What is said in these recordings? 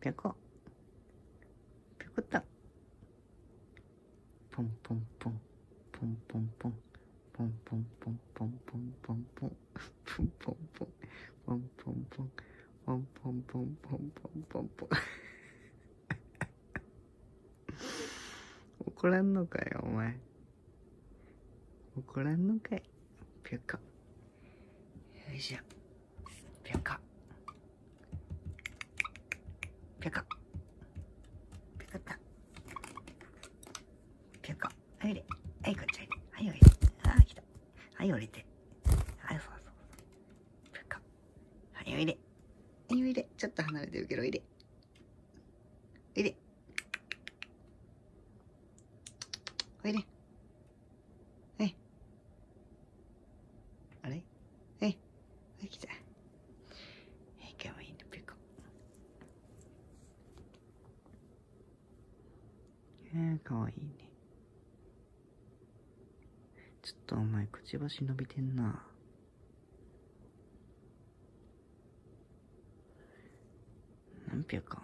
ぴょこ。ぴょこっと。ポンポンポン。ポンポンポン。ポンポンポンポンポンポンポン。ポンポンポン。ポンポンポン。ポンポンポンポンポンポンポン。怒らんのかよ、お前。怒らんのかい。ぴょこ。よいしょ。はい降りて。はいそうそうそう。ぴょこはいおいではいおいでちょっと離れてるけどおいでおいで。おい。ではいあれ？はい。はい来た。はいかわいいのぴょこえー、かわいいねちょっとお前くちばし伸びてんな。何ぴょか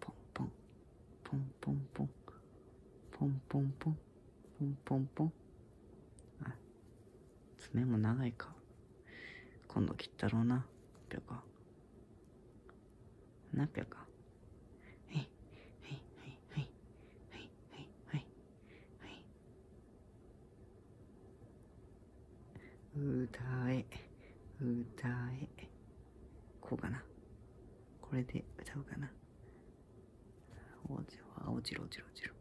ポンポンポンポンポンポンポンポンポンポンポンあ爪も長いか。今度切ったろうな。ぴょか。なぴょか。歌え。歌え。こうかな。これで歌うかな。落ちろ落ちろ落ちろ。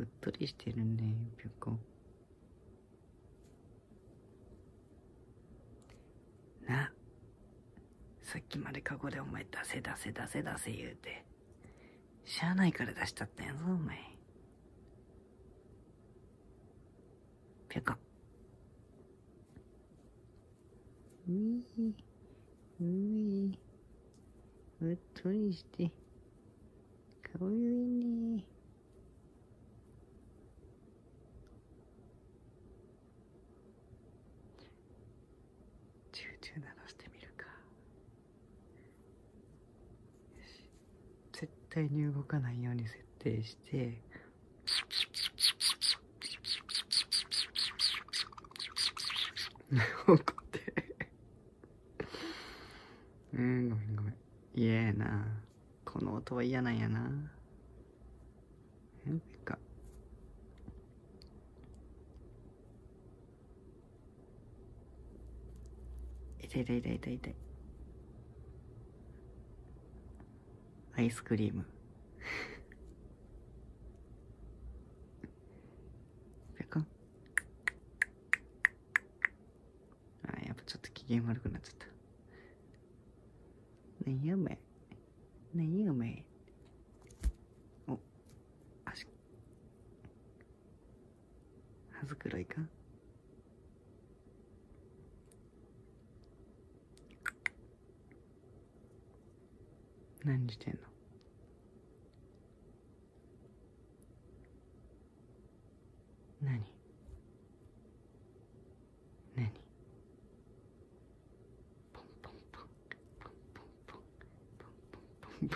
うっとりしてるねぴょこなさっきまでカゴでお前出せ出せ出せ出せ言うてしゃあないから出したったんやぞお前。ぴょこ。ういういうっとりしてかわいいね。チューチュー鳴らしてみるか。よし。絶対に動かないように設定して。怒って。うんごめんごめん。嫌やな。この音は嫌なんやな。えか痛い痛い痛い痛い。痛い。アイスクリーム。ぺこんあやっぱちょっと機嫌悪くなっちゃった。何やお前何やお前お足。歯ずくろいかん。何してんの？何？何？ポンポンポンポンポンポンポンポンポンポ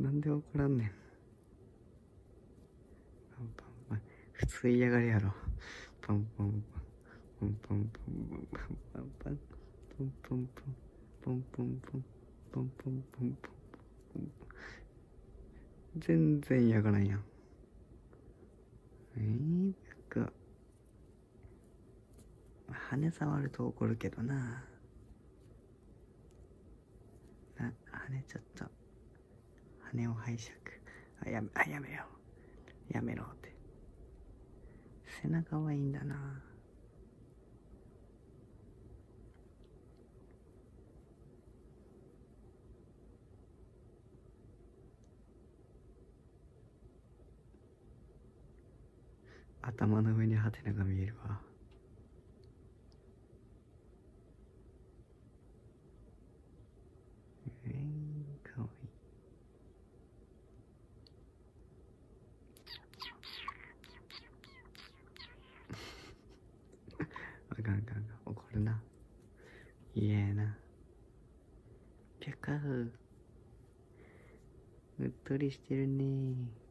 ンなんで怒らんねんパンパンパン普通嫌がりやろパンパンパンパンパンパンパンパンパンポンポンポンポンポンポンポンポンポンポンポン全然嫌がらんやんえー、なんか羽触ると怒るけどなな羽ちょっと羽を拝借あやめあやめようやめろって背中はいいんだな頭の上にハテナが見えるわ。えー、かわいい。あかんあかんあかん。怒るな。嫌やな。ぴゃかうっとりしてるね。